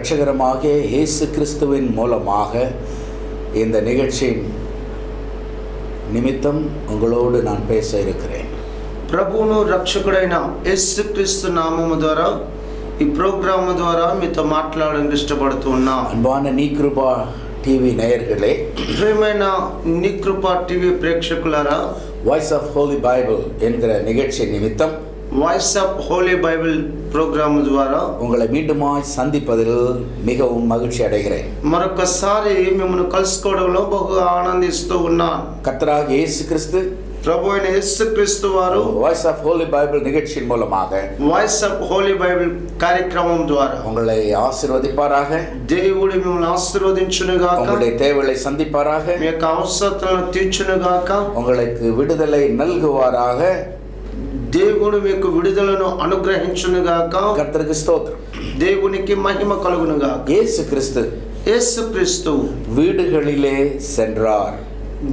ஆண்டவரும் இரட்சகரமாகிய இயேசு கிறிஸ்துவின் மூலமாக இந்த நிகழ்ச்சியின் நிமித்தம் உங்களோடு நான் பேச இருக்கிறேன் ప్రభువును రక్షకుడైన యేసుక్రీస్తు నామము ద్వారా ఈ ప్రోగ్రామ్ ద్వారా మీతో మాట్లాడడానికి ఇష్టపడుతూ ఉన్నా அன்பான நீ கிருபா டிவி நேயர்களே ప్రియమైన నికృప TV ప్రేక్షకులారా voice of Holi Bible என்கிற நிகழ்ச்சி நிமித்தம் Voice of Holy Bible program ద్వారా உங்களை மீண்டுமாய் சந்திப்பதில் மிகவும் மகிழ்ச்சி அடைகிறேன் మరొకసారి మిమ్మల్ని కలుసుకోవడంలో బహుగా ఆనందిస్తూ ఉన్నాను கர்த்தராக இயேசு கிறிஸ்து ప్రభు అయిన యేసుక్రీస్తు వారు வாய்ஸ் ஆஃப் ஹோலி பைபிள் நிகழ்ச்சியின் மூலமாக వాయిస్ ఆఫ్ హోలీ బైబిల్ కార్యక్రమం ద్వారా உங்களை ஆசீர்வதிப்பாராக దేవుడు మిమ్మల్ని ఆశీర్వదించునుగాక உங்களுடைய தேவைகளை சந்திப்பாராக మీ యొక్క అవసరతలను తీర్చునుగాక உங்களுக்கு விடுதலை நல்குவாராக దేవుడు మీకు విడుదలను అనుగ్రహించునుగాక கர்த்தருக்கு ஸ்தோத்திரம் దేవునికి మహిమ కలుగునుగాక இயேசு கிறிஸ்து యేసుక్రీస్తు வீடுகளிலே சென்றார்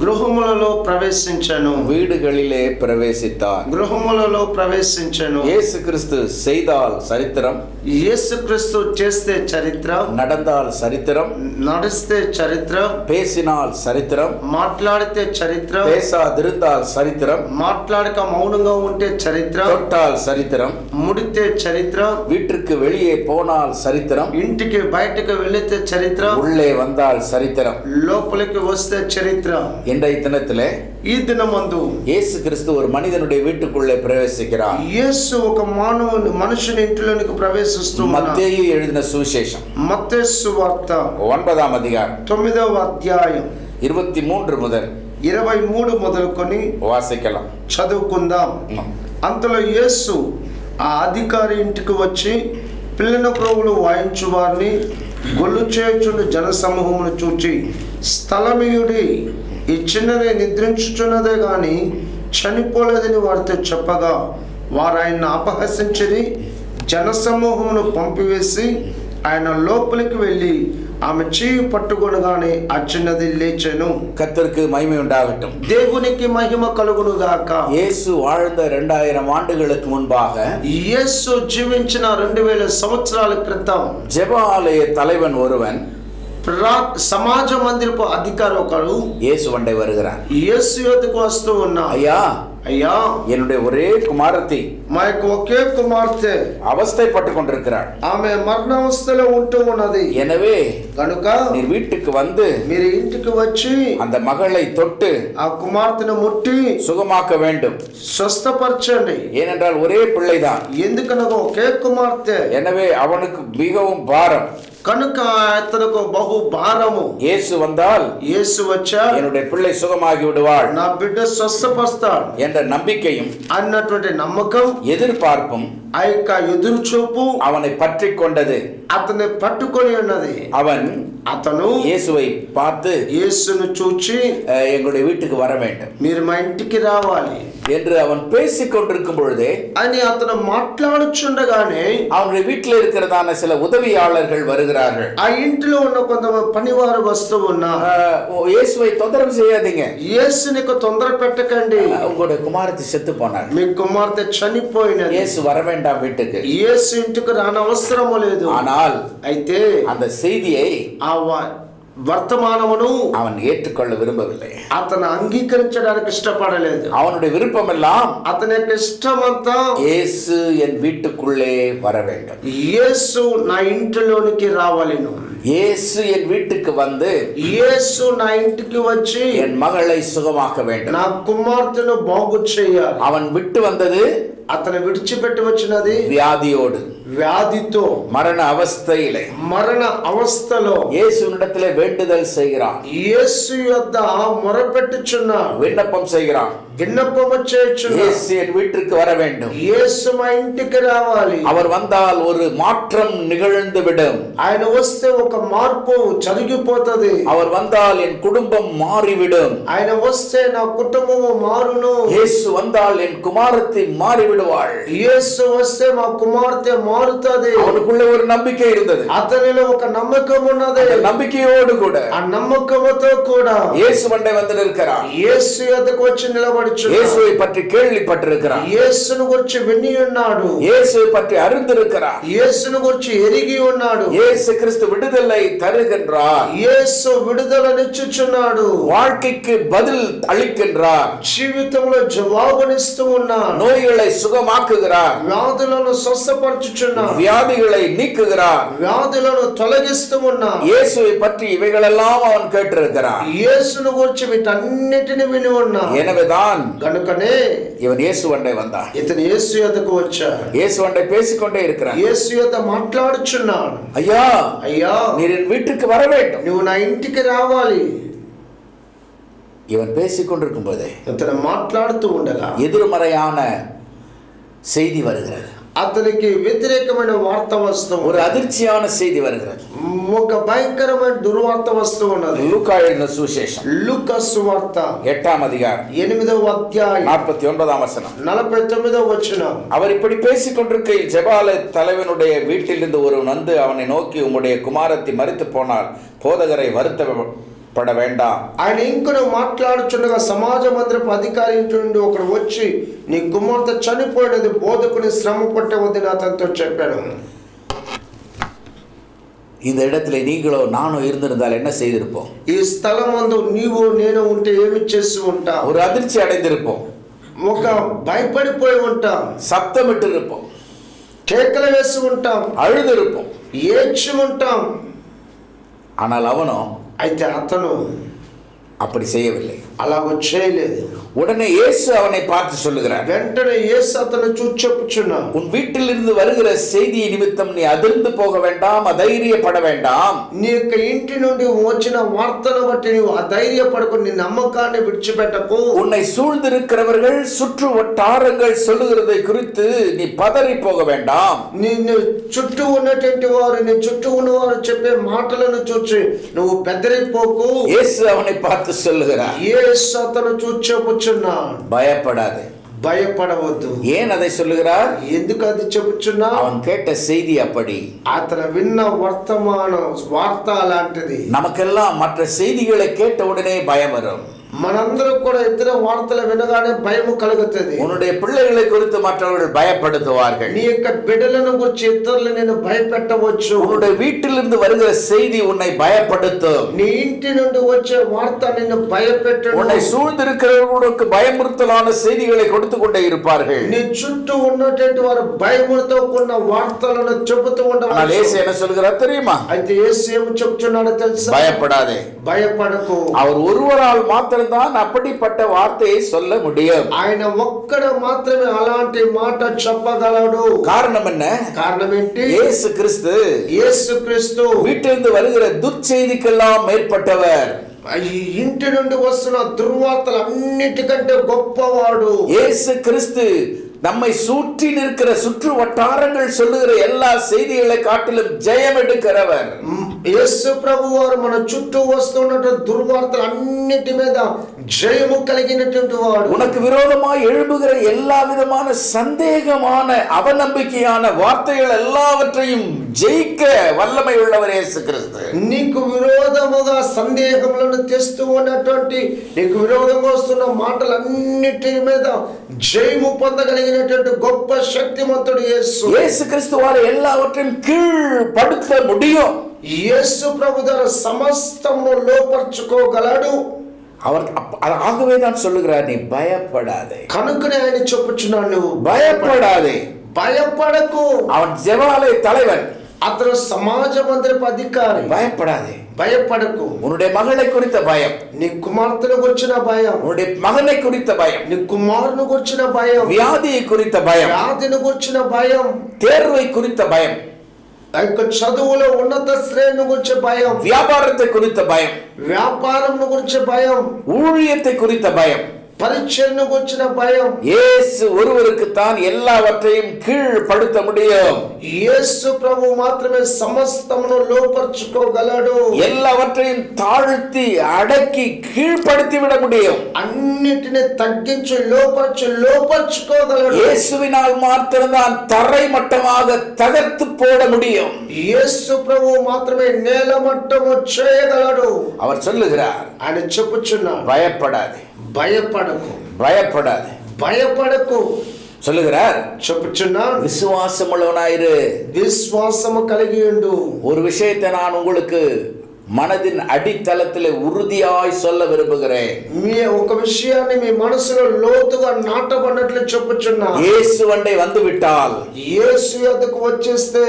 గృహములలో ప్రవేశించను வீடுகளிலே பிரவேசித்தார் గృహములలో ప్రవేశించను இயேசு கிறிஸ்து செய்தால் சரித்திரம் యేసుక్రీస్తు చేస్తే చరిత్ర நடந்தால் சரித்திரம் నడిస్తే చరిత్ర பேசினால் சரித்திரம் మాట్లాడితే చరిత్ర பேசாதிருந்தால் சரித்திரம் మాట్లాడక మౌనంగా ఉంటే చరిత్ర தொட்டால் சரித்திரம் ముడితే చరిత్ర வீட்டிற்கு வெளியே போனால் சரித்திரம் ఇంటికి బయటకు వెళితే చరిత్ర உள்ளே வந்தால் சரித்திரம் లోపలికి వస్తే చరిత్ర இன்றைய தினத்திலே ఈ దినమందు இயேசு கிறிஸ்து ஒரு மனிதனுடைய வீட்டுக்குள்ளே பிரவேசிக்கிறார் యేసు ఒక మానవుని మనుషుని ఇంటిలోనికి ప్రవేశిస్తూ மத்தேயு எழுதின சுவிசேஷம் మత్తేసు వార్త ஒன்பதாம் அதிகாரம் తొమ్మిదవ అధ్యాయం இருபத்தி மூன்று முதல் ఇరవై మూడు మొదలుకొని வாசிக்கலாம் చదువుకుందాం అంతలో యేసు ఆ అధికారి ఇంటికి వచ్చి పిల్లన క్రోవులు వాయించు వారిని గొల్లు చేయుచుండు జన సమూహమును చూచి స్థలమీయుడి ఈ చిన్ననే నిద్రించుచున్నదే గాని చనిపోలేదని వారితో చెప్పగా వారు ఆయన అపహసించి జనసమూహమును పంపివేసి ఆయన లోపలికి వెళ్ళి ఆమె చేయి పట్టుకొనగానే ఆ చిన్నది లేచెను கர்த்தருக்கு மகிமை உண்டாகட்டும் దేవునికి మహిమ కలుగునుగాక இயேசு வாழ்ந்த இரண்டாயிரம் ஆண்டுகளுக்கு முன்பாக యేసు జీవించిన రెండు వేల సంవత్సరాల క్రితం ஜெப ஆலய தலைவன் ஒருவன் ప్రా- సమాజ మందిరపు అధికారి ఒకడు இயேசு வண்டை வருகிறான் యేసు యొద్దకు వస్తూ ఉన్నా ஐயா అయ్యా என்னுடைய ஒரே குமாரத்தி మా యొక్క ఒకే కుమార్తె அவஸ்தைப்பட்டு கொண்டிருக்கிறாள் ఆమె మరణావస్థలో ఉంటూ ఉన్నది எனவே కనుక நீர் வீட்டுக்கு வந்து మీరు ఇంటికి వచ్చి அந்த மகளை தொட்டு ఆ కుమార్తెను ముట్టి சுகமாக்க வேண்டும் స్వస్థపరచండి ஏனென்றால் ஒரே பிள்ளைதான் ఎందుకనగా ఒకే కుమార్తె எனவே அவனுக்கு மிகவும் பாரம் కనుక అతనికి బహు భారము இயேசு வந்தால் యేసు వచ్చా என்னுடைய பிள்ளை சுகமாகி விடுவாள் నా బిడ్డ స్వస్థపరుస్తాడు என்ற நம்பிக்கையும் అన్నటువంటి నమ్మకం எதிர்பார்ப்பும் ఆ యొక్క ఎదురు చూపు அவனை பற்றி கொண்டது అతన్ని పట్టుకొని ఉన్నది அவன் అతను இயேசுவை பார்த்து యేసును చూచి "அஹ், எங்களுடைய வீட்டுக்கு வர வேண்டும் మీరు మా ఇంటికి రావాలి என்று அவன் பேசிக் கொண்டிருக்கும் பொழுதே అని అతను మాట్లాడుచుండగానే அவனுடைய வீட்டில் இருக்கிறதான சில உதவியாளர்கள் வருகிறார்கள் ఆ ఇంటిలో ఉన్న కొంతమంది పనివారు వస్తూ ఉన్నారు அஹ், ஓ, இயேசுவை தொந்தரவு செய்யாதீங்க యేసు నీకు తొందర పెట్టకండి அஹ், உங்களுடைய குமாரத்தை செத்து போனார் మీ కుమార్తె చనిపోయినది இயேசு வர வேண்டாம் வீட்டுக்கு యేసు ఇంటికి రానవసరము లేదు ஆனால் అయితే அந்த செய்தியை ఆ వ- వర్తమానమును అవన్ ఏట్టుకొల్ల విరుంబవిల్లే అతను అంగీకరించడానికి ఇష్టపడలేదు అవనుடைய விருப்பமெல்லாம் అతని యొక్క ఇష్టమంతా యేసు என் வீட்டுக்குள்ளே வர வேண்டும் యేసు నా ఇంటిలోనికి రావాలను இயேசு என் வீட்டுக்கு வந்து இயேசு நான் இன்ட்டுக்கு வச்சு என் மகளை சுகமாக்க வேண்டும் நான் குமார்த்தெను బాగు చేయాలి அவன் விட்டு வந்தது అతను విడిచిపెట్టి వచ్చినది వ్యాధియోడు వ్యాధితో மரண அவஸ்தையிலே మరణ అవస్థలో இயேசுனிடத்திலே வேண்டுதல் செய்கிறான் యేసు యొద్ద మొరపెట్టుచున్నాడు விண்ணப்பம் செய்கிறான் విన్నపము చేయుచున్నాడు இயேசு என் வீட்டிற்கு வர வேண்டும் యేసు మా ఇంటికి రావాలి அவர் வந்தால் ஒரு மாற்றம் நிகழ்ந்து விடும் ఆయన వస్తే ఒక మార్పు జరిగిపోతది அவர் வந்தால் என் குடும்பம் மாறிவிடும் ఆయన వస్తే నా కుటుంబము మారును இயேசு வந்தால் என் குமாரத்தை மாறிவிடும் விடுவாள் యేసు వస్తే మా కుమార్తె మారుతుంది அவனுக்குள்ள ஒரு நம்பிக்கை இருந்தது అతనిలో ఒక నమ్మకం ఉన్నది அந்த நம்பிக்கையோடு கூட ఆ నమ్మకముతో కూడా இயேசு மண்டை வந்து நிற்கிறான் యేసు యొద్దకు వచ్చి నిలబడుచు இயேசுவை பற்றி கேள்விப்பட்டிருக்கிறான் యేసును గురించి విని ఉన్నాడు இயேசுவை பற்றி அறிந்திருக்கிறான் యేసును గురించి ఎరిగి ఉన్నాడు இயேசு கிறிஸ்து விடுதலை தருகின்றார் యేసు విడుదలనిచ్చుచున్నాడు வாழ்க்கைக்கு பதில் அளிக்கின்றார் జీవితంలో జవాబునిస్తూ ఉన్నాడు நோய்களை சுகமாக்குகிறார் వ్యాధులను స్వస్థపరచుచున్నాడు வியாதிகளை நீக்குகிறார் వ్యాధులను తొలగిస్తూ ఉన్నాడు இயேசுவை பற்றி இவைகளெல்லாம் அவன் கேட்டிருக்கிறான் యేసును గురించి వీటన్నిటిని విని ఉన్నాడు எனவேதான் కనుకనే இவன் இயேசு வண்டை வந்தான் ఇతను యేసు యొద్దకు వచ్చాడు இயேசு வண்டை பேசிக்கொண்டே இருக்கிறான் యేసు యొద్ద మాట్లాడుచున్నాడు ஐயா అయ్యా நீர் என் வீட்டுக்கு வர வேண்டும் నువ్వు నా ఇంటికి రావాలి இவன் பேசிக் கொண்டிருக்கும் போதே ఇతను మాట్లాడుతూ ఉండగా எதிர்மறையான செய்தி வருகிறது అతనికి వ్యతిరేకమైన వార్త వస్తూ ஒரு அதிர்ச்சியான செய்தி வருகிறது ఒక భయంకరమైన దుర్వార్త వస్తూ ఉన్నది லூக்கா எழுதின சுவிசேஷம் లూకస్ వార్త எட்டாம் அதிகாரம் ఎనిమిదవ అధ్యాయం நாற்பத்தி ஒன்பதாம் வசனம் నలభై తొమ్మిదవ వచ్చిన அவர் இப்படி பேசிக் கொண்டிருக்கையில் ஜெபாலய தலைவனுடைய வீட்டிலிருந்து ஒருவன் வந்து அவனை நோக்கி உம்முடைய குமாரத்தை மறித்து போனால் போதகரை வருத்தப்பட வேண்டாம் ఆయన ఇంకను మాట్లాడుచుండగా సమాజ మందిరపు అధికారి ఇంటి నుండి ఒకడు వచ్చి నీ కుమార్తె చనిపోయినది బోధకుని శ్రమ పట్టవద్దని అతనితో చెప్పాను இந்த இடத்துல நீங்களோ நானும் இருந்திருந்தால் என்ன செய்திருப்போம் ఈ స్థలం మందు నీవు నేను ఉంటే ఏమి చేసి ఉంటావు ஒரு அதிர்ச்சி அடைந்திருப்போம் ఒక భయపడిపోయి ఉంటాం சத்தமிட்டு இருப்போம் కేకలు వేసి ఉంటాం அழுதிருப்போம் ఏడ్చి ఉంటాం ஆனால் அவனோ అయితే అతను அப்படி செய்யவில்லை అలాగ చేయలేదు உடனே இயேசு அவனை பார்த்து சொல்லுகிறார் వెంటనే యేసు అతను చూసి చెప్పుచున్నా உன் வீட்டிலிருந்து வருகிற செய்தி நிமித்தம் நீ அதிர்ந்து போக வேண்டாம் அதைரியப்பட வேண்டாம் నీ యొక్క ఇంటి నుండి వచ్చిన వార్తను బట్టి నీవు అధైర్యపడకు నీ నమ్మకాన్ని విడిచిపెట్టకు உன்னை சூழ்ந்திருக்கிறவர்கள் சுற்று வட்டாரங்கள் சொல்லுகிறதை குறித்து நீ பதறி போக வேண்டாம் నిన్ను చుట్టూ ఉన్నటువంటి వారు నీ చుట్టూ ఉన్నవారు చెప్పే మాటలను చూసి నువ్వు బెదిరిపోకు இயேசு அவனை பார்த்து சொல்லுகிறார் యేసు అతను చూసి చెప్పుచున్నాడు பயப்படாதே భయపడవద్దు ஏன் அதை சொல்லுகிறார் ఎందుకు అది చెప్పుచున్నా அவன் கேட்ட செய்தி அப்படி అతను విన్న వర్తమానం వార్త అలాంటిది நமக்கெல்லாம் மற்ற செய்திகளை கேட்ட உடனே பயம் வரும் మనందరూ కూడా ఇతర వార్తలు వినగానే భయము కలుగుతుంది உன்னுடைய பிள்ளைகளை குறித்து மற்றவர்கள் பயப்படுத்துவார்கள் నీ యొక్క బిడ్డలను గురించి ఇతరులు నేను భయపెట్టవచ్చు உன்னுடைய வீட்டிலிருந்து வருகிற செய்தி உன்னை பயப்படுத்தும் నీ ఇంటి నుండి వచ్చే వార్త నిన్ను భయపెట్టడు உன்னை சூழ்ந்திருக்கிறவர்களுக்கு பயமுறுத்தலான செய்திகளை கொடுத்து கொண்டே இருப்பார்கள் నీ చుట్టూ ఉన్నటువంటి వారు భయములతో కూడిన వార్తలను చెబుతూ ஆனால் ఉండవచ్చు இயேசு என்ன சொல்கிறார் தெரியுமா అయితే యేసు ఏమి చెప్తున్నాడో తెలుసా பயப்படாதே భయపడకు அவர் ஒருவரால் மாத்திரம்தான் அப்படிப்பட்ட வார்த்தையை சொல்ல முடியும் ఆయన ఒక్కడ మాత్రమే అలాంటి మాట చెప్పగలడు காரணம் என்ன కారణం ఏంటి இயேசு கிறிஸ்து యేసు క్రీస్తు வீட்டிலிருந்து வருகிற துர்ச்செய்திக்கெல்லாம் மேற்பட்டவர் ఈ ఇంటి నుండి వస్తున్న దుర్వార్తలు అన్నిటికంటే గొప్పవాడు இயேசு கிறிஸ்து நம்மை சுற்றி நிற்கிற சுற்று வட்டாரங்கள் சொல்லுகிற எல்லா செய்திகளை காட்டிலும் ஜெயம் எடுக்கிறவர் మ్, యేసు ప్రభు వారు మన చుట్టూ వస్తున్నటువంటి దుర్వార్తలు అన్నిటి మీద జయము కలిగినటువంటి వాడు உனக்கு விரோதமாய் எழும்புகிற எல்லா விதமான சந்தேகமான அவநம்பிக்கையான வார்த்தைகள் எல்லாவற்றையும் ஜெயிக்க வல்லமை உள்ளவர் இயேசு கிறிஸ்து నీకు విరోధముగా సందేహములను తెస్తూ ఉన్నటువంటి నీకు విరోధంగా వస్తున్న మాటలన్నిటి మీద జయము పొందగలిగినటువంటి గొప్ప శక్తిమంతుడు యేసు இயேசு கிறிஸ்துவால் எல்லாவற்றையும் கீழ்படுத்த முடியும் యేసు ప్రభు ద్వారా సమస్తమును లోపరుచుకోగలడు அவர் அப்ப- ஆகவே தான் சொல்லுகிறார் நீ பயப்படாதே కనుకనే ఆయన చెప్పుచున్నాడు నువ్వు பயப்படாதே భయపడకు அவன் ஜெவாலய தலைவன் అతను సమాజ మందిరపు అధికారి பயப்படாதே భయపడకు உன்னுடைய மகளை குறித்த பயம் నీ కుమార్తెను గురించిన భయం உன்னுடைய மகனை குறித்த பயம் నీ కుమారుని గురించిన భయం வியாதியை குறித்த பயம் వ్యాధిని గురించిన భయం தேர்வை குறித்த பயம் ఆ యొక్క చదువులో ఉన్నత శ్రేణి గురించి భయం வியாபாரத்தை குறித்த பயம் వ్యాపారం గురించి భయం ஊழியத்தை குறித்த பயம் పరిచర్నకు వచ్చిన భయం இயேசு ஒருவருக்கு தான் எல்லாவற்றையும் கீழ்ப்படுத்த முடியும் యేసు ప్రభు మాత్రమే సమస్తమును లోపరుచుకోగలడు எல்லாவற்றையும் தாழ்த்தி அடக்கி கீழ்ப்படுத்தி விட முடியும் అన్నిటిని తగ్గించి లోపరచు లోపరుచుకోగలడు இயேசுவினால் மாத்திரம்தான் தரை மட்டமாக தகர்த்து போட முடியும் యేసు ప్రభు మాత్రమే నేల మట్టము చేయగలడు அவர் சொல்லுகிறார் ఆయన చెప్పుచున్నాడు பயப்படாதே భయపడకు பயப்படாதே భయపడకు சொல்லுகிறார் చెప్పుచున్నాడు விசுவாசமுள்ளவனாயிரு విశ్వాసము కలిగి ఉండు ஒரு விஷயத்தை நான் உங்களுக்கு மனதின் அடித்தளத்தில் உறுதியாய் சொல்ல விரும்புகிறேன் మీ ఒక విషయాన్ని మీ మనసులో లోతుగా నాటబడినట్లు చెప్పుచున్నా இயேசு வண்டை வந்து விட்டால் యేసు యొద్దకు వచ్చేస్తే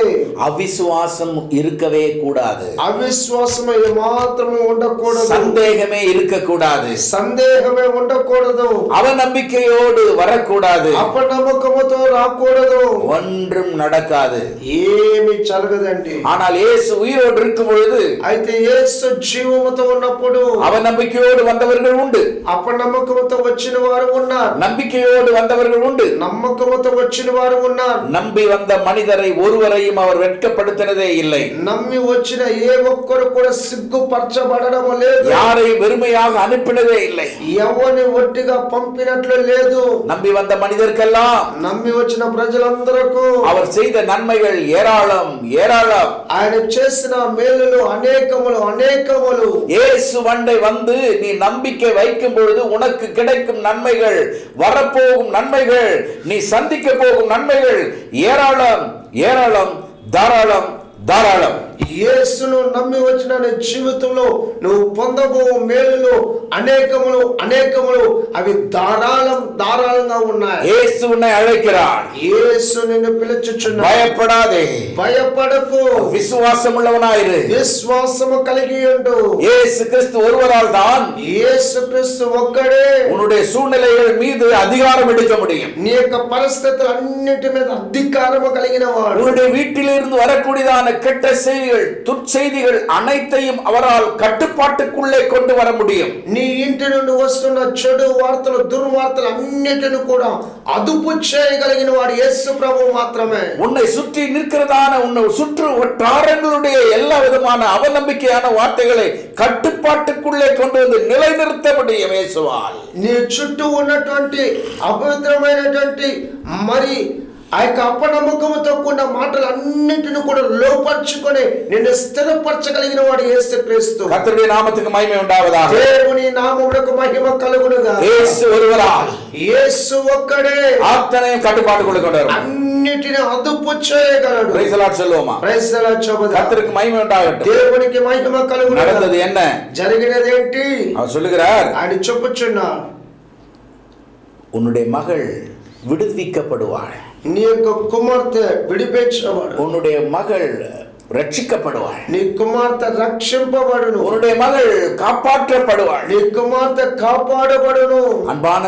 அவிசுவாசம் இருக்கவே கூடாது అవిశ్వాసము ఏమాత్రము ఉండకూడదు சந்தேகமே இருக்கக்கூடாது సందేహమే ఉండకూడదు அவநம்பிக்கையோடு வரக்கூடாது అపనమ్మకముతో రాకూడదు ஒன்றும் நடக்காது ఏమి జరగదండి ஆனால் இயேசு உயிரோடு இருக்கும் பொழுது అయితే యేసు జీవముతో ఉన్నప్పుడు அவநம்பிக்கையோடு வந்தவர்கள் உண்டு అపనమ్మకముతో వచ్చిన వారు ఉన్నారు நம்பிக்கையோடு வந்தவர்கள் உண்டு నమ్మకముతో వచ్చిన వారు ఉన్నారు நம்பி வந்த மனிதரை ஒருவரையும் அவர் வெட்கப்படுத்தினதே இல்லை నమ్మి వచ్చిన ఏ ఒక్కరు కూడా సిగ్గుపరచబడడం లేదు யாரையும் வெறுமையாக அனுப்பினதே இல்லை ఎవరిని ఒట్టిగా పంపినట్లు లేదు நம்பி வந்த மனிதர்க்கெல்லாம் నమ్మి వచ్చిన ప్రజలందరకు அவர் செய்த நன்மைகள் ஏராளம் ஏராளம் ఆయన చేసిన మేలులు అనేకములు ಅನೇಕವಲು இயேசு அண்டை வந்து நீ நம்பிக்கை வைக்கும் பொழுது உனக்கு கிடைக்கும் நன்மைகள் வரப்போகும் நன்மைகள் நீ சந்திக்க போகும் நன்மைகள் ஏராளம் ஏராளம் தாராளம் தாராளம். యేసును నమ్మి వచ్చిన నీ జీవితంలో నువ్వు పొందబో మేలులు అనేకములు అనేకములు అవి ధారాళం ధారాళంగా ఉన్నాయి இயேசு உன்னை அழைக்கிறார் యేసు నిన్ను పిలుచుచున్నా பயப்படாதே భయపడకు விசுவாசம் உள்ளவனாயிரு విశ్వాసము కలిగి ఉండు இயேசு கிறிஸ்து ஒருவரால் தான் యేసు క్రీస్తు ఒక్కడే உன்னுடைய சூழ்நிலைகள் மீது அதிகாரம் எடுக்க முடியும் నీ యొక్క పరిస్థితులు అన్నిటి మీద అధికారము కలిగిన వాడు உன்னுடைய வீட்டிலிருந்து வரக்கூடியதான கெட்ட செய்திகள் துர்ச்செய்திகள் அனைத்தையும் அவரால் கட்டுப்பாட்டுக்குள்ளே கொண்டு வர முடியும் నీ ఇంటి నుండి వస్తున్న చెడు వార్తలు దుర్వార్తలు అన్నిటిని కూడా అదుపు చేయగలిగిన వాడు యేసు ప్రభు మాత్రమే உன்னை சுற்றி நிற்கிறதான உன்னை சுற்று வட்டாரங்களுடைய எல்லா விதமான அவநம்பிக்கையான வார்த்தைகளை கட்டுப்பாட்டுக்குள்ளே கொண்டு வந்து நிலைநிறுத்த முடியும் இயேசுவால் నీ చుట్టూ ఉన్నటువంటి అపవిత్రమైనటువంటి మరి ఆ యొక్క అపనమ్మకముతో కూడిన మాటలు అన్నిటిని కూడా లోపరుచుకొని నిన్ను స్థిరపరచగలిగిన వాడు యేసు క్రీస్తు கர்த்தருடைய நாமத்துக்கு மகிமை உண்டாவதாக దేవుని నామమునకు మహిమ కలుగునుగా இயேசு ஒருவரால் యేసు ఒక్కడే அத்தனையும் கட்டுப்பாட்டுக்குள்ளே கொண்டு வரும் అన్నిటిని అదుపు చేయగలడు Praise the Lord சொல்லுவோமா ప్రైజ్ ద లార్డ్ చెబుదాం. கர்த்தருக்கு மகிமை உண்டாகட்டும் దేవునికి మహిమ కలుగునుగా நடந்தது என்ன జరిగినదేంటి அவர் சொல்லுகிறார் ఆయన చెప్పుచున్నాడు உன்னுடைய மகள் விடுவிக்கப்படுவாள் నీ యొక్క కుమార్తె విడిపించబడు உன்னுடைய மகள் ரட்சிக்கப்படுவாள் నీ కుమార్తె రక్షింపబడును உன்னுடைய மகள் காப்பாற்றப்படுவாள் నీ కుమార్తె కాపాడబడును அன்பான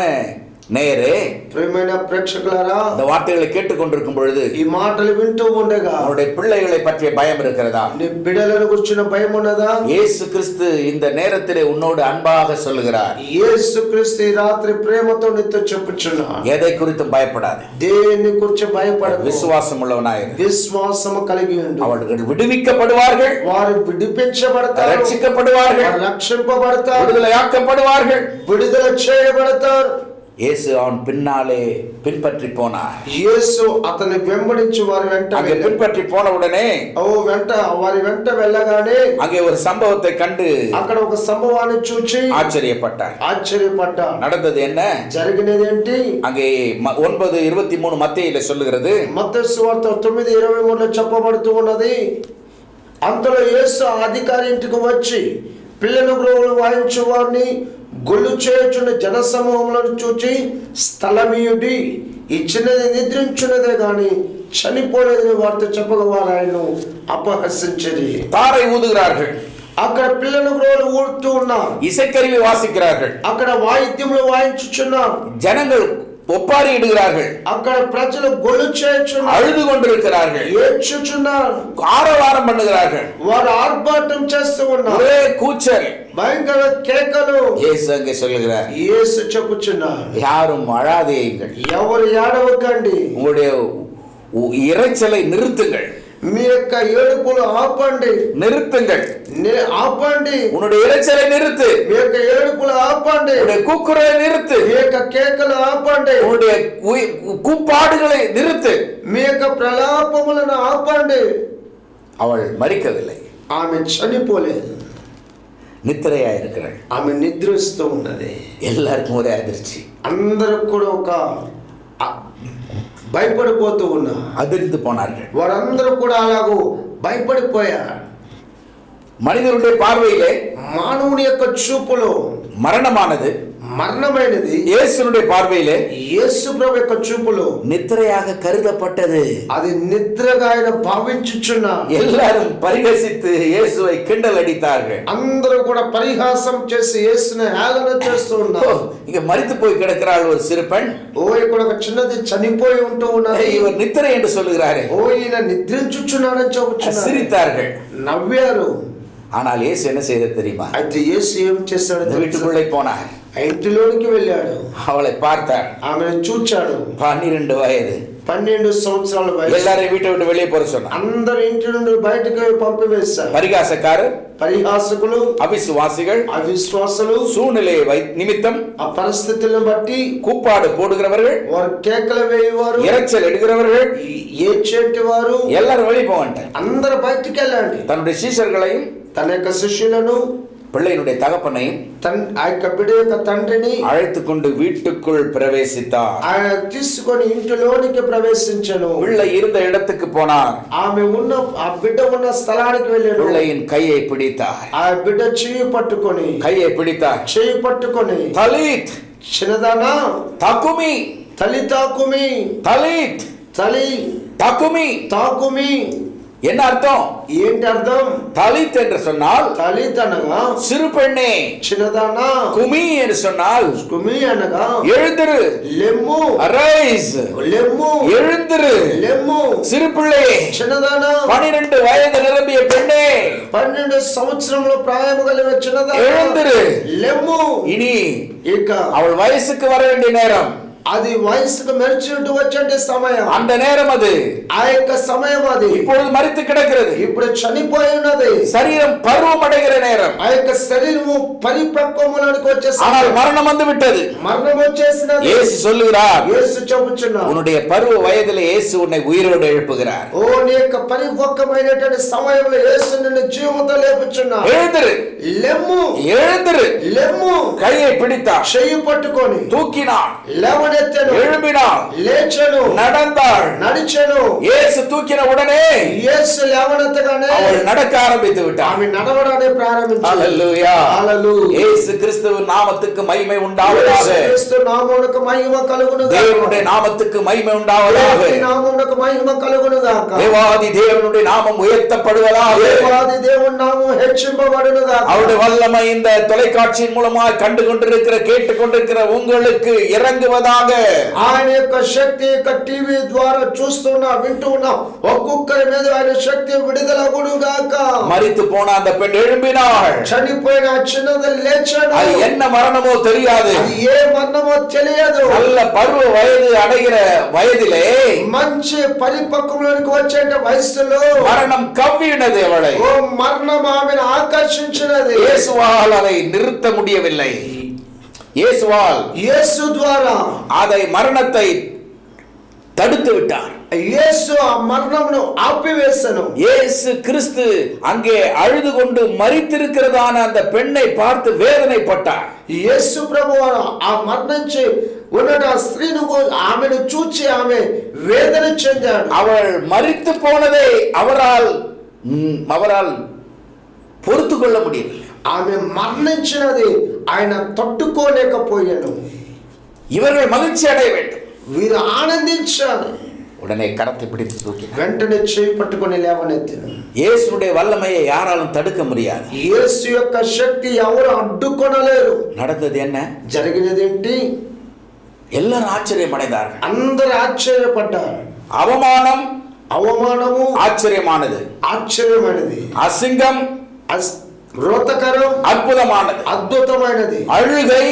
நேரே ప్రియమైన ప్రేక్షకులారా இந்த வார்த்தைகளை கேட்டுக்கொண்டிருக்கும் பொழுது ఈ మాటలు వింటూ ఉండగా அவருடைய பிள்ளைகளை பற்றிய பயம் இருக்கிறதா నీ బిడలను కూర్చున్న భయం ఉన్నదా இயேசு கிறிஸ்து இந்த நேரத்திலே உன்னோடு அன்பாக சொல்லுகிறார் యేసు క్రీస్తు ఈ రాత్రి ప్రేమతో నీతో చెప్పుచున్నా எதை குறித்தும் பயப்படாது దేన్ని గురించి భయపడ விசுவாசம் உள்ளவனாயிரு విశ్వాసము కలిగి ఉండు அவர்கள் விடுவிக்கப்படுவார்கள் వారు విడిపించబడతారు ரட்சிக்கப்படுவார்கள் వారు రక్షింపబడతారు விடுதலையாக்கப்படுவார்கள் విడుదల చేయబడతారు இயேசு அவன் பின்னாலே பின்பற்றி போனார் యేసు అతన్ని వెంబడించి వారి వెంట அங்கே వెళ్ళాడు. பின்பற்றி போன உடனே ఓ వెంట వారి వెంట వెళ్ళగానే அங்கே ஒரு சம்பவத்தை கண்டு అక్కడ ఒక సంభవాన్ని చూచి ஆச்சரியப்பட்டார் ఆశ్చర్యపడ్డా நடந்தது என்ன జరిగినదేంటి அங்கே ம- ஒன்பது இருபத்தி மூணு மத்தியில சொல்லுகிறது మత్తయి వార్త తొమ్మిది ఇరవై మూడులో చెప్పబడుతూ ఉన్నది అంతలో యేసు ఆ అధికారి ఇంటికి వచ్చి పిల్లలు గ్రోవులు వాయించు వారిని గొల్లు చేయుచున్న జన సమూహములను చూచి స్థలమీయుడి ఇచ్చినది నిద్రించున్నదే గాని చనిపోలేదని వార్త చెప్పగా వారు ఆయన్ను అపహసించది தாரை ஊதுகிறார்கள் అక్కడ పిల్లలు గ్రోవులు ఊడుతూ ఉన్నారు இசைக்கருவி வாசிக்கிறார்கள் అక్కడ వాయిద్యములు వాయించుచున్నారు ஜனங்கள் ஒப்பாரி இடுகிறார்கள் అక్కడ ప్రజలు గొల్లు చేయుచున్నారు அழுது கொண்டிருக்கிறார்கள் ఏడ్చుచున్నారు ஆரவாரம் பண்ணுகிறார்கள் వారు ఆర్భాటం చేస్తూ ఉన్నారు ஒரே கூச்சல் భయంకర కేకలు இயேசு அங்கே சொல்லுகிறார் యేసు చెప్పుచున్నారు யாரும் அழாதேயுங்கள் ఎవరు ఏడవకండి உங்களுடைய உ- இரைச்சலை நிறுத்துங்கள் మీ యొక్క ఏడుపులు ఆపండి நிறுத்துங்கள் ని- ఆపండి உன்னுடைய இரைச்சலை நிறுத்து మీ యొక్క ఏడుపులు ఆపండి உன்னுடைய கூக்குரலை நிறுத்து మీ యొక్క కేకలు ఆపండి உன்னுடைய உய்- கூப்பாடுகளை நிறுத்து మీ యొక్క ప్రలాపములను ఆపండి அவள் மறிக்கவில்லை ఆమె చనిపోలేదు நித்திரையா இருக்கிறாள் ఆమె నిద్రిస్తూ ఉన్నది எல்லாருக்கும் ஒரே அதிர்ச்சி అందరూ కూడా ఒక అ- భయపడిపోతూ ఉన్నారు அதிர்ந்து போனார்கள் వారందరూ కూడా అలాగూ భయపడిపోయారు மனிதனுடைய பார்வையிலே మానవుని యొక్క చూపులో மரணமானது మరణమైనది இயேசுனுடைய பார்வையிலே యేసు ప్రభు యొక్క చూపులో நித்திரையாக கருதப்பட்டது అది నిద్రగా ఆయన భావించుచున్నారు எல்லாரும் பரிகசித்து இயேசுவை கிண்டல் அடித்தார்கள் అందరూ కూడా పరిహాసం చేసి యేసుని హేళన చేస్తూ ஓ, ఉన్నారు இங்க மரித்து போய் கிடக்கிறாள் ஒரு சிறு பெண் ఓ ఇక్కడ ఒక చిన్నది చనిపోయి ఉంటూ ఉన్నది இவர் நித்திரை என்று சொல்லுகிறாரே ఓ ఈయన నిద్రించుచున్నాడని చెబుతున్నారు சிரித்தார்கள் నవ్వారు ஆனால் இயேசு என்ன செய்த தெரியுமா అయితే యేసు ఏం చేశాడు இந்த తెలుసా? வீட்டுக்குள்ளே போனார் ఆ ఇంటిలోనికి వెళ్ళాడు அவளை பார்த்தார் ఆమెను చూచాడు பன்னிரண்டு வயது పన్నెండు సంవత్సరాల వయసు எல்லாரையும் வீட்டை விட்டு வெளியே போற சொன்னார் అందరు ఇంటి నుండి బయటకు పంపివేశారు பரிகாசக்காரர் పరిహాసకులు அவிசுவாசிகள் అవిశ్వాసులు சூழ்நிலை வை நிமித்தம் ఆ పరిస్థితులను బట్టి கூப்பாடு போடுகிறவர்கள் వారు కేకలు వేయవారు இரைச்சல் எடுக்கிறவர்கள் ఏడ్చేటి వారు எல்லாரும் வெளியே போகன்ட்டார் అందరు బయటికి వెళ్ళండి தன்னுடைய சீஷர்களையும் తన యొక్క శిష్యులను பிள்ளையினுடைய தகப்பனையும் తన్ ఆ యొక్క బిడ్డ యొక్క తండ్రిని அழைத்து கொண்டு வீட்டுக்குள் பிரவேசித்தார் ఆయన తీసుకొని ఇంటిలోనికి ప్రవేశించను பிள்ளை இருந்த இடத்துக்கு போனார் ఆమె ఉన్న ఆ బిడ్డ ఉన్న స్థలానికి వెళ్ళాడు பிள்ளையின் கையை பிடித்தார் ఆ బిడ్డ చెయ్యి పట్టుకొని கையை பிடித்தார் చెయ్యి పట్టుకొని தலித் చిన్నదానా தகுமி తలి తాకుమి தலித் తలి தகுமி తాకుమి என்ன அர்த்தம் ఏంటి అర్థం தலித் என்று சொன்னால் తలిత్ అనగా சிறு பெண்ணே చిన్నదానా குமி என்று சொன்னால் కుమి అనగా எழுந்திரு లెమ్ము அரைஸ் లెమ్ము எழுந்திரு లెమ్ము சிறு பிள்ளை చిన్నదానా பனிரெண்டு வயது நிரம்பிய பெண்ணே పన్నెండు సంవత్సరంలో ప్రాయము కలిగిన చిన్నదానా எழுந்திரு లెమ్ము இனி ఇక அவள் வயசுக்கு வர வேண்டிய நேரம் అది వయసుకు మెరిచినట్టు వచ్చే సమయం அந்த நேரம் அது ఆ యొక్క సమయం అది இப்பொழுது மறித்து கிடக்கிறது ఇప్పుడు చనిపోయి ఉన్నది சரீரம் பருவம் அடைகிற நேரம் ఆ యొక్క శరీరము పరిపక్వములోనికి వచ్చే ஆனால் సమయం மரணம் வந்து விட்டது మరణం వచ్చేసినది இயேசு சொல்லுகிறார் యేసు చెబుచున్నాడు உன்னுடைய பருவ வயதில் இயேசு உன்னை உயிரோடு எழுப்புகிறார் ఓ నీ యొక్క పరిపక్వమైనటువంటి సమయంలో యేసు నిన్ను జీవముతో లేపుచున్నాడు எழுந்திரு లెమ్ము எழுந்திரு లెమ్ము கையை பிடித்தார் చెయ్యి పట్టుకొని தூக்கினார் நிலையாகத்தனும் எழும்பினாள். லேச்சனும் நடந்தாள். நடிச்சனும் இயேசு தூக்கின உடனே இயேசு லவணத்துக்கானே அவள் நடக்க ஆரம்பித்து விட்டாள். அவன் நடவடானே பிராரம்பித்தாள் ஹalleluya ஹalleluya இயேசு கிறிஸ்துவின் நாமத்துக்கு மகிமை உண்டாவதாக. கிறிஸ்து நாமத்துக்கு மகிமை கலகுனதாக தேவனுடைய நாமத்துக்கு மகிமை உண்டாவதாக. நாமத்துக்கு மகிமை கலகுனதாக தேவாதி தேவனுடைய நாமம் உயர்த்தப்படுவதாக. தேவாதி தேவன் நாமம் ஹெச்சிம்பப்படுவதாக. அவருடைய வல்லமை இந்த தொலைக்காட்சியின் மூலமாக கண்டு கொண்டிருக்கிற கேட்டு கொண்டிருக்கிற உங்களுக்கு இறங்குவதாக ఆయన యొక్క శక్తి యొక్క టీవీ ద్వారా చూస్తున్నా వింటున్నా ఒక్కొక్కరి మీద ఆయన శక్తి విడుదలగును గాక மரித்து போன அந்த பெண் எழும்பினாள் చనిపోయిన ఆ చిన్నది లేచాడు அது என்ன மரணமோ தெரியாது అది ఏ మరణమో తెలియదు நல்ல பருவ வயது அடைகிற வயதிலே మంచి పరిపక్వంలోనికి వచ్చే వయసులో மரணம் கவ்வினது அவளை ఓ మరణం ఆమెను ఆకర్షించినది இயேசுவால் அதை நிறுத்த முடியவில்லை இயேசுவால் యేసు ద్వారా அதை மரணத்தை தடுத்து விட்டார் యేసు ఆ మరణమును ఆపివేశను இயேசு கிறிஸ்து அங்கே அழுது கொண்டு மரித்திருக்கிறதான அந்த பெண்ணை பார்த்து வேதனைப்பட்டார் యేసు ప్రభు ఆ మరణించి ఉన్నట ఆ స్త్రీని కూ- ఆమెను చూచి ఆమె వేదన చెందాడు அவள் மரித்து போனதை அவரால் ம், அவரால் பொறுத்து கொள்ள முடியவில்லை ఆమె మరణించినది ఆయన తట్టుకోలేకపోయాను இவர்கள் மகிழ்ச்சி அடைய வேண்டும் వీరు ఆనందించాలి உடனே கரத்தை பிடித்து தூக்கினார் వెంటనే చేయి పట్టుకొని లేవనెత్తిన இயேசுடைய வல்லமையை யாராலும் தடுக்க முடியாது యేసు యొక్క శక్తి ఎవరు అడ్డుకొనలేరు நடந்தது என்ன జరిగినదేంటి எல்லாரும் ஆச்சரியம் அடைந்தார்கள் అందరు ఆశ్చర్యపడ్డారు அவமானம் అవమానము ஆச்சரியமானது ఆశ్చర్యమైనది அசிங்கம் అస్- రోతకరం அற்புதமானது అద్భుతమైనది அழுகை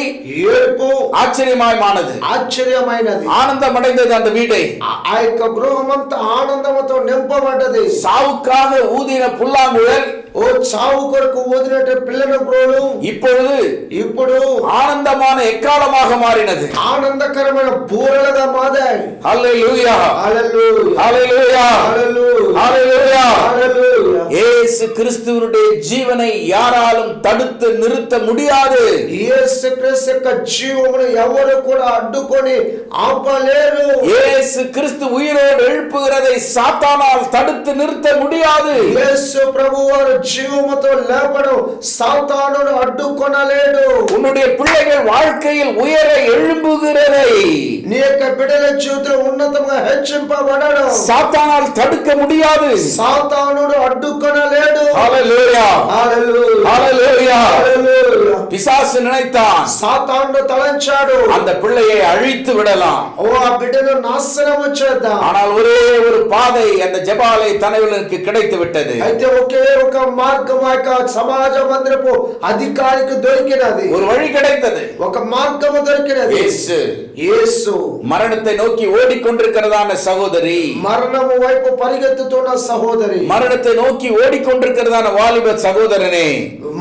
ఏడుపు ஆச்சரியமானது ఆశ్చర్యమైనది ஆனந்தம் அடைந்தது அந்த வீடை ఆ- ఆ యొక్క గృహం అంతా ఆనందంతో నింపబడ్డది சாவுக்காக ஊதின புல்லாங்குழல் ఓ చావు కొరకు వదిలినట్టు పిల్లల గృహలు இப்பொழுது ఇప్పుడు ஆனந்தமான எக்காலமாக மாறினது ఆనందకరమైన బూరలుగా మారాయి ஹalleluya హల్లెలూయా ஹalleluya హల్లెలూయా ஹalleluya హల్లెలూయా இயேசு கிறிஸ்துவனுடைய ஜீவனை யாராலும் தடுத்து நிறுத்த முடியாது యేసు క్రీస్తు యొక్క జీవమును ఎవరు కూడా అడ్డుకొని ఆపలేరు இயேசு கிறிஸ்து உயிரோடு எழுப்புகிறதை சாத்தானால் தடுத்து நிறுத்த முடியாது యేసు ప్రభు వారు జీవముతో లేపడం సాతానుడు అడ్డుకొనలేడు உன்னுடைய பிள்ளைகள் வாழ்க்கையில் உயர எழும்புகிறதை నీ యొక్క బిడ్డల జీవితంలో ఉన్నతంగా హెచ్చింపబడడం சாத்தானால் தடுக்க முடியாது సాతానుడు అడ్డుకొనలేడు ஹalleluya హల్లెలూయా. ஹalleluya హల్లెలూయా. பிசாசு நினைத்தான் సాతానుడు తలంచాడు அந்த பிள்ளையை அழித்து விடலாம் ఓ ఆ బిడ్డను నాశనము చేద్దాం ஆனால் ஒரே ஒரு பாதை அந்த ஜெபாலை தலைவனுக்கு கிடைத்து விட்டது అయితే ఒకే ఒక మార్గం ఆ యొక్క సమాజ మందిరపు అధికారికి దొరికినది ஒரு வழி கிடைத்தது ఒక మార్గము దొరికినది இயேசு యేసు மரணத்தை நோக்கி ஓடிக்கொண்டிருக்கிறதான சகோதரி మరణము వైపు పరిగెత్తుతున్న సహోదరి மரணத்தை நோக்கி ஓடிக்கொண்டிருக்கிறதான வாலிப சகோதரனே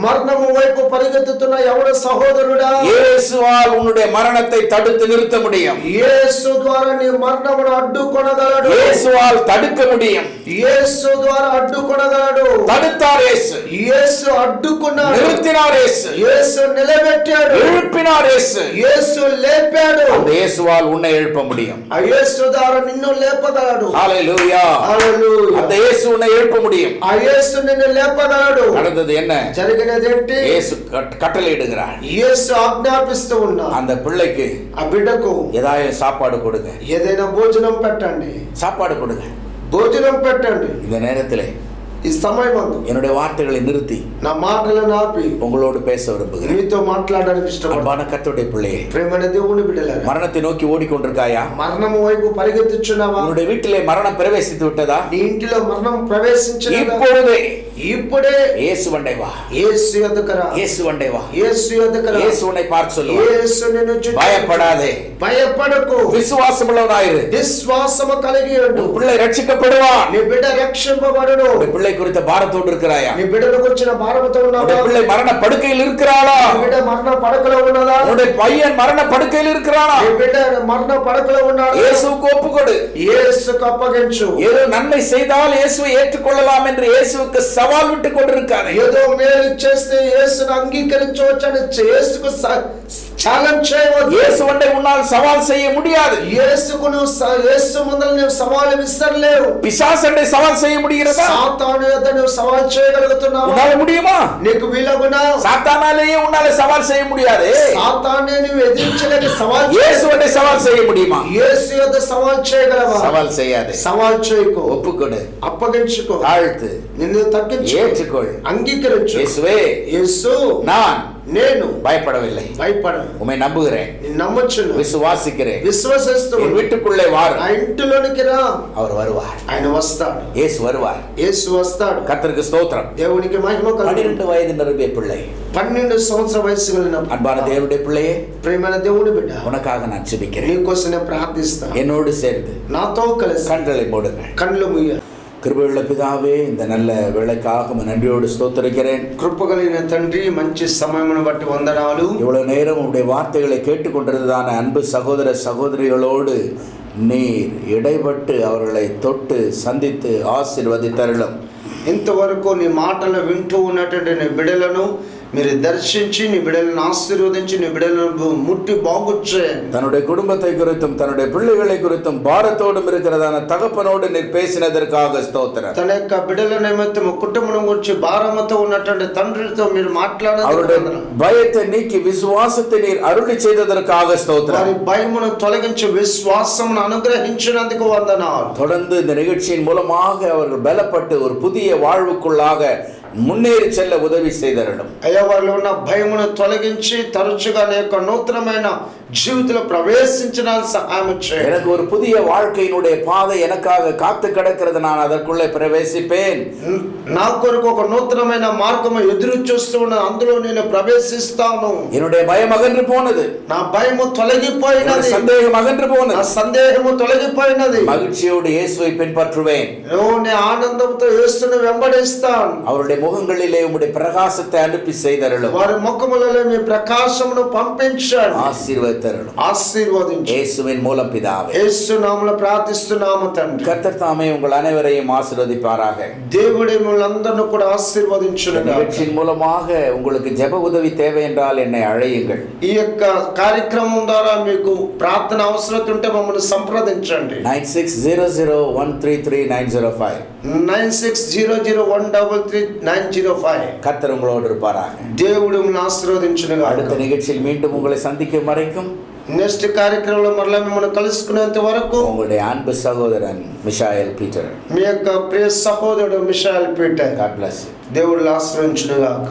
మరణము వైపు పరిగెత్తుతున్న ఎవడ సహోదరుడా இயேசுவால் உன்னுடைய மரணத்தை தடுத்து நிறுத்த முடியும் యేసు ద్వారా నీ మరణమును అడ్డుకొనగలడు இயேசுவால் தடுக்க முடியும் యేసు ద్వారా అడ్డుకొనగలడు தடுத்தார் இயேசு యేసు అడ్డుకున్నాడు நிறுத்தினார் இயேசு యేసు నిలబెట్టాడు எழுப்பினார் இயேசு యేసు లేపాడు அந்த இயேசுவால் உன்னை எழுப்ப முடியும் ఆ యేసు ద్వారా నిన్ను లేపగలడు ஹalleluya హల్లెలూయా. அந்த இயேசு உன்னை எழுப்ப முடியும் ఆ యేసు నిన్ను లేపగలడు நடந்தது என்ன జరిగినదేంటి இயேசு கட்- கட்டளையிடுகிறார் యేసు ఆజ్ఞాపిస్తూ ఉన్నాడు அந்த பிள்ளைக்கு ఆ బిడ్డకు ஏதாயும் சாப்பாடு கொடுங்க ఏదైనా భోజనం పెట్టండి சாப்பாடு கொடுங்க భోజనం పెట్టండి இந்த நேரத்திலே ఈ సమయమందు என்னுடைய வார்த்தைகளை நிறுத்தி నా మాటలను ఆపి உங்களோடு பேச விரும்புகிறேன் మీతో మాట్లాడడానికి ఇష్టపడ அன்பான கர்த்தருடைய பிள்ளையே ప్రేమైన దేవుని బిడ్డలారా மரணத்தை நோக்கி ஓடிக்கொண்டிருக்காயா మరణము వైపు పరిగెత్తుచున్నావా உன்னுடைய வீட்டிலே மரணம் பிரவேசித்து விட்டதா నీ ఇంటిలో మరణం ప్రవేశించినదా இப்பொழுதே ఇప్పుడే இயேசு வண்டை வா యేసు ఎదుకరా இயேசு வண்டை வா యేసు ఎదుకరా இயேசு உன்னை பார்த்து சொல்லுவார் యేసు నిన్ను చుట్టూ பயப்படாதே భయపడకు விசுவாசம் உள்ளவனாயிரு విశ్వాసము కలిగి ఉండు உன் பிள்ளை ரட்சிக்கப்படுவான் నీ బిడ్డ రక్షింపబడును உன் பிள்ளை குறித்த பாரத்தோடு இருக்கிறாயா నీ బిడ్డకు వచ్చిన భారముతో ఉన్నావా உன்னுடைய பிள்ளை மரண படுக்கையில் இருக்கிறாளா నీ బిడ్డ మరణ పడకలో ఉన్నదా உன்னுடைய பையன் மரண படுக்கையில் இருக்கிறானா నీ బిడ్డ మరణ పడకలో ఉన్నాడు இயேசுவுக்கு ஒப்புக்கொடு యేసుకు అప్పగించు ஏதோ நன்மை செய்தால் இயேசுவை ஏற்றுக்கொள்ளலாம் என்று இயேசுவுக்கு சவால் விட்டுக் கொண்டிருக்காரு ఏదో మేలు చేస్తే యేసును అంగీకరించవచ్చని యేసుకు ఛాలెంజ్ చేయవద్దు இயேசு வண்டை உன்னால் சவால் செய்ய முடியாது యేసుకు నువ్వు స- యేసు ముందర నువ్వు సవాలు విసరలేవు பிசாசண்டை సవాల్ செய்ய முடிகிறதா సాతాను యొద్ద నువ్వు సవాల్ చేయగలుగుతున్నావు உன்னால முடியுமா నీకు వీలగునా சாத்தானாலேயே உன்னால சவால் செய்ய முடியாது సాతాన్ని నువ్వు ఎదిరించలేక సవాల్ இயேசு வண்டை சவால் செய்ய முடியுமா యేసు యొద్ద సవాల్ చేయగలవా சவால் செய்யாதே సవాల్ చేయకు ஒப்புக்கொடு అప్పగించుకో தாழ்த்து నిన్ను తగ్గించు ஏற்றுக்கொள் అంగీకరించు இயேசுவே యేసు நான் నేను பயப்படவில்லை భయపడను உம்மை நம்புகிறேன் నేను నమ్మొచ్చును விசுவாசிக்கிறேன் విశ్వసిస్తూ என் வீட்டுக்குள்ளே வாரு ఆ ఇంటిలోనికి రా அவர் வருவார் ఆయన వస్తాడు இயேசு வருவார் యేసు వస్తాడు கர்த்தருக்கு ஸ்தோத்திரம் దేవునికి మహిమ కలుగును பன்னிரண்டு வயது நிரம்பிய பிள்ளை పన్నెండు సంవత్సర వయసు కలిగిన அன்பான தேவனுடைய பிள்ளையே ప్రేమైన దేవుని బిడ్డ உனக்காக நான் ஜெபிக்கிறேன் నీకోసం నేను ప్రార్థిస్తా என்னோடு சேர்ந்து నాతో కలిసి கண்களை மூடுங்கள் కళ్ళు ముయ్య கிருபையுள்ள பிதாவே இந்த நல்ல வேலைக்காக உம்மை நன்றியோடு ஸ்தோத்தரிக்கிறேன் కృపగలిగిన తండ్రి మంచి సమయమును బట్టి వందనాలు இவ்வளவு நேரம் உடைய வார்த்தைகளை கேட்டுக்கொண்டிருந்ததான அன்பு சகோதர சகோதரிகளோடு நீர் இடைப்பட்டு அவர்களை தொட்டு சந்தித்து ஆசீர்வதித்தருளும் ఇంతవరకు నీ మాటలు వింటూ ఉన్నటువంటి నీ బిడలను మీరు దర్శించి నీ బిడలను ఆశీర్వదించి నీ బిడలను ముట్టి బాగుచ్చేయండి தன்னுடைய குடும்பத்தை குறித்தும் தன்னுடைய பிள்ளைகளை குறித்தும் பாரத்தோடும் இருக்கிறதான தகப்பனோடு நீர் பேசினதற்காக ஸ்தோத்திரம் తన యొక్క బిడల నిమిత్తం కుటుంబం గురించి భారమతో ఉన్నటువంటి తండ్రితో మీరు அவருடைய మాట్లాడారు பயத்தை நீக்கி விசுவாசத்தை நீர் அருளி செய்ததற்காக వారి ஸ்தோத்திரம் భయమును తొలగించి విశ్వాసమును అనుగ్రహించినందుకు వందనాలు தொடர்ந்து இந்த நிகழ்ச்சியின் மூலமாக அவர்கள் பலப்பட்டு ஒரு புதிய வாழ்வுக்குள்ளாக మున్నేరి చెల్ల ఉదవి సేదరడం అయ్యా వాళ్ళు ఉన్న భయమును తొలగించి తరచుగా యొక్క నూతనమైన జీవితంలో ప్రవేశించడానికి సహాయం చేయండి எனக்கு ஒரு புதிய வாழ்க்கையினுடைய பாதை எனக்காக காத்து கிடக்கிறது நான் அதற்குள்ளே பிரவேசிப்பேன் నా కొరకు ఒక నూతనమైన మార్గం ఎదురు చూస్తూ ఉన్నది అందులో నేను ప్రవేశిస్తాను என்னுடைய பயம் அகன்று போனது నా భయము என்னுடைய తొలగిపోయినది சந்தேகம் அகன்று నా போனது సందేహము తొలగిపోయినది மகிழ்ச்சியோடு இயேசுவை பின்பற்றுவேன் ఓ, నే ఆనందంతో యేసుని వెంబడిస్తాను அவருடைய முகங்களிலே உம்முடைய பிரகாசத்தை அனுப்பி செய்தருளும் వారి ముఖములలో మీ ప్రకాశమును పంపించండి తరుణం ఆశీర్వదించు இயேசுவின் மூலம் பிதாவே. இயேசு நாமல நாம தன் கர்த்தர் தாமே உங்கள் அனைவரையும் ஆசீர்வதிப்பாராக. దేవుడి మిమ్మల్ని కూడా ఆశీర్వదించును நிகழ்ச்சியின் மூலமாக உங்களுக்கு ஜெப உதவி தேவை என்றால் என்னை அழையுங்கள். இயக்க காரியக்கிரமம் కార్యక్రమం ద్వారా మీకు ప్రార్థన అవసరం ఉంటే మమ్మల్ని సంప్రదించండి zero six zero three one three three nine nine six zero zero one double three nine zero five. கத்தர் உங்களோடு இருப்பாராக. தேவடும் ஆசீர்வதிச்சுடுங்க அடுத்த நிகழ்ச்சியில் மீண்டும் உங்களை சந்திக்கும் வரைக்கும் నెక్స్ట్ కార్యక్రమంలో మరలా మిమ్మల్ని కలుసుకునేంత వరకు உங்களுடைய அன்பு சகோதரன் மிஷாயல் பீட்டர் మీ యొక్క ప్రియ సహోదరుడు Mishal Peter God bless you. దేవుడు ఆశ్రయించును గాక